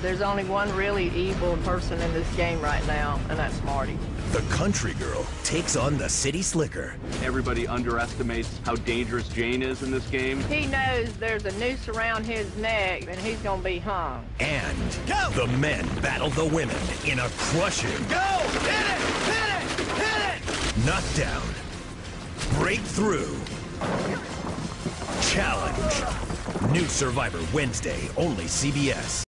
There's only one really evil person in this game right now, and that's Marty. The country girl takes on the city slicker. Everybody underestimates how dangerous Jane is in this game. He knows there's a noose around his neck, and he's gonna be hung. And Go! the men battle the women in a crushing... Go! Hit it! Hit it! Hit it! Knockdown. Breakthrough. Challenge. New Survivor Wednesday, only CBS.